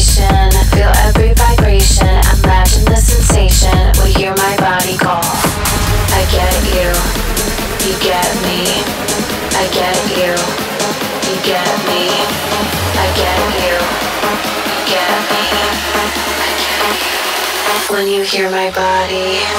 station, feel every vibration, imagine the sensation, We hear my body call. I get you, you get me, I get you, you get me, I get you, you get me, I get you. When you hear my body.